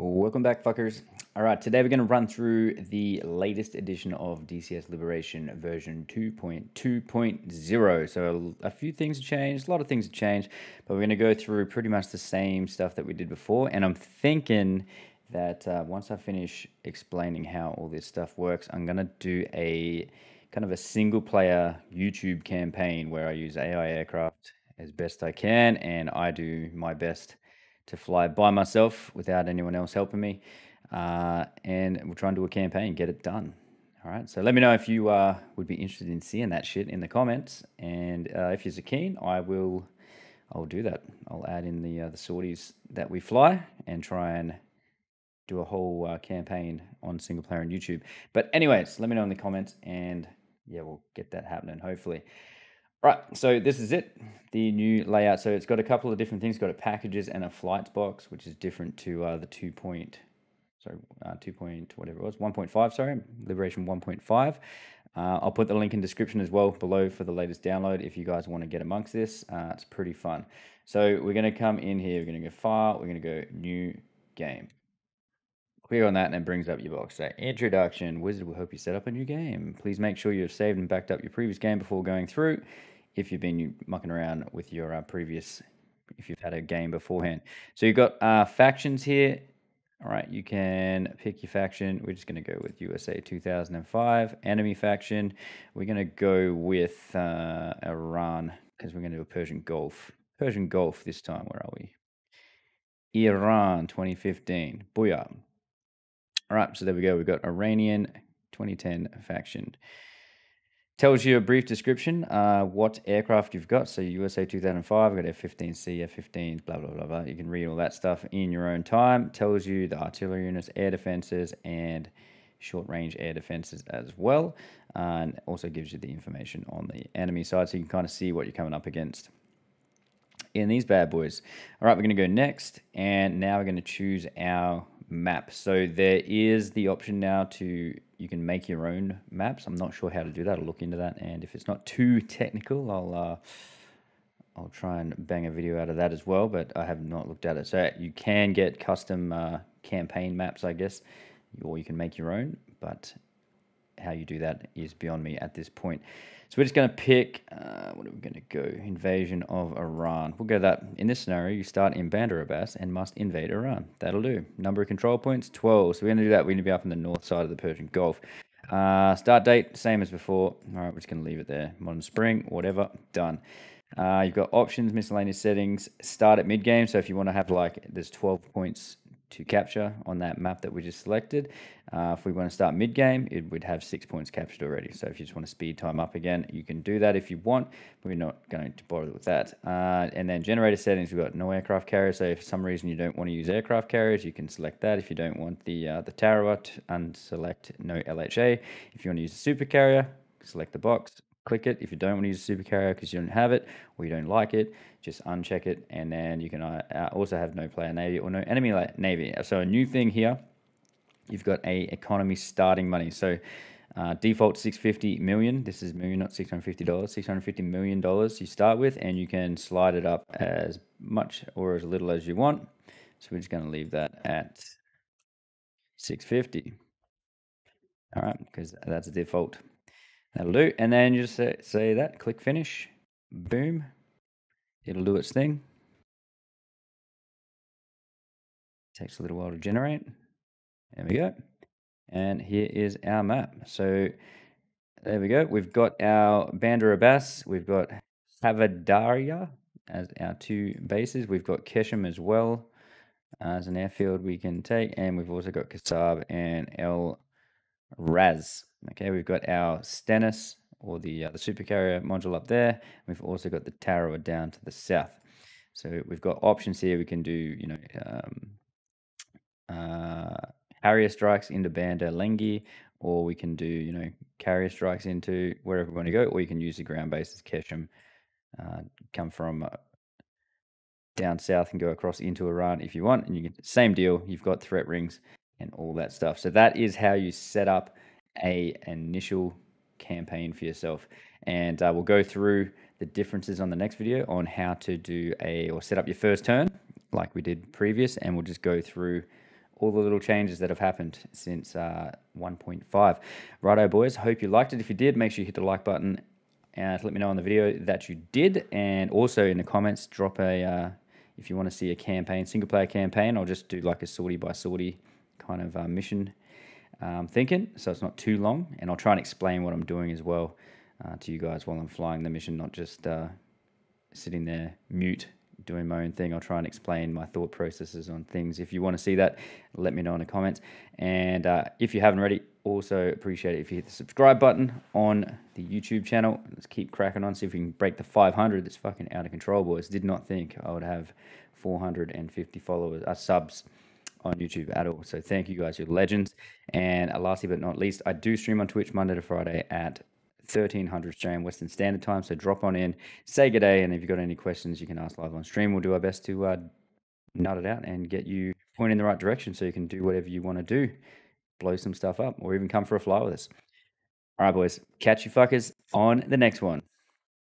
Welcome back, fuckers. All right, today we're going to run through the latest edition of DCS Liberation version 2.2.0. So a, few things have changed, a lot of things have changed, but we're going to go through pretty much the same stuff that we did before. And I'm thinking that uh, once I finish explaining how all this stuff works, I'm going to do a kind of a single player YouTube campaign where I use AI aircraft as best I can and I do my best to fly by myself without anyone else helping me. Uh, and we'll try and do a campaign, get it done. All right. So let me know if you uh, would be interested in seeing that shit in the comments. And uh, if you're keen, I will. I'll do that. I'll add in the uh, the sorties that we fly and try and do a whole uh, campaign on single player on YouTube. But anyways, let me know in the comments, and yeah, we'll get that happening hopefully. Right, so this is it, the new layout. So it's got a couple of different things. It's got a packages and a flights box, which is different to uh, the 2 point, sorry, uh, 2 point, whatever it was, 1.5, sorry, Liberation 1.5. Uh, I'll put the link in description as well below for the latest download if you guys want to get amongst this. Uh, it's pretty fun. So we're going to come in here, we're going to go File, we're going to go New Game. Click on that and it brings up your box. So introduction, Wizard will help you set up a new game. Please make sure you've saved and backed up your previous game before going through if you've been mucking around with your uh, previous, if you've had a game beforehand. So you've got uh, factions here. All right, you can pick your faction. We're just going to go with USA 2005. Enemy faction, we're going to go with uh, Iran because we're going to do a Persian Gulf. Persian Gulf this time. Where are we? Iran 2015. Booyah. All right, so there we go. We've got Iranian 2010 faction. Tells you a brief description, uh, what aircraft you've got. So USA 2005, I've got F-15C, F-15s, blah, blah, blah, blah. You can read all that stuff in your own time. Tells you the artillery units, air defenses, and short-range air defenses as well. Uh, and also gives you the information on the enemy side so you can kind of see what you're coming up against in these bad boys. All right, we're going to go next, and now we're going to choose our map. So there is the option now to you can make your own maps. I'm not sure how to do that. I'll look into that, and if it's not too technical, I'll uh, I'll try and bang a video out of that as well. But I have not looked at it. So you can get custom uh, campaign maps, I guess, or you can make your own. But how you do that is beyond me at this point. So we're just going to pick, uh, what are we going to go? Invasion of Iran. We'll go that. In this scenario, you start in Bandar Abbas and must invade Iran. That'll do. Number of control points, 12. So we're going to do that. We're going to be up on the north side of the Persian Gulf. Uh, start date, same as before. All right, we're just going to leave it there. Modern spring, whatever, done. Uh, you've got options, miscellaneous settings, start at mid game. So if you want to have like, there's 12 points to capture on that map that we just selected. Uh, if we want to start mid-game, it would have six points captured already. So if you just want to speed time up again, you can do that if you want. We're not going to bother with that. Uh, and then generator settings, we've got no aircraft carrier. So if for some reason you don't want to use aircraft carriers, you can select that. If you don't want the uh, the Tarawa, unselect no LHA. If you want to use a super carrier, select the box click it. If you don't want to use a super carrier because you don't have it or you don't like it, just uncheck it. And then you can uh, uh also have no player navy or no enemy navy. So a new thing here, you've got a economy starting money. So uh, default 650 million. This is million, not 650 dollars. 650 million dollars you start with, and you can slide it up as much or as little as you want. So we're just going to leave that at 650. All right, because that's a default. That'll do. And then you just say, that, click finish, boom. It'll do its thing. Takes a little while to generate. There we go. And here is our map. So there we go. We've got our Bandar Abbas. We've got Havadarya as our two bases. We've got Qeshm as well uh, as an airfield we can take. And we've also got Khasab and El Raz. Okay, we've got our Stennis or the uh, the supercarrier module up there. We've also got the Tarawa down to the south. So we've got options here. We can do, you know, um, uh, Harrier strikes into Bandar Lengeh, or we can do, you know, carrier strikes into wherever we want to go, or you can use the ground bases Qeshm, uh, come from uh, down south and go across into Iran if you want. And you get same deal. You've got threat rings and all that stuff. So that is how you set up a initial campaign for yourself. And uh, we'll go through the differences on the next video on how to do a or set up your first turn like we did previous and we'll just go through all the little changes that have happened since uh, 1.5. Righto, boys. Hope you liked it. If you did, make sure you hit the like button and let me know on the video that you did. And also in the comments, drop a, uh, if you want to see a campaign, single player campaign, I'll just do like a sortie by sortie kind of uh, mission um, thinking. So it's not too long. And I'll try and explain what I'm doing as well uh, to you guys while I'm flying the mission, not just uh, sitting there mute doing my own thing. I'll try and explain my thought processes on things. If you want to see that, let me know in the comments. And uh, if you haven't already, also appreciate it if you hit the subscribe button on the YouTube channel. Let's keep cracking on, see if we can break the 500. That's fucking out of control, boys. Did not think I would have 450 followers, uh, subs on YouTube at all. So thank you guys, you're legends. And uh, lastly but not least, I do stream on Twitch Monday to Friday at 1300 Australian Western Standard Time. So drop on in, say good day, and if you've got any questions, you can ask live on stream. We'll do our best to uh, nut it out and get you pointed in the right direction so you can do whatever you want to do, blow some stuff up, or even come for a fly with us. All right, boys, catch you fuckers on the next one.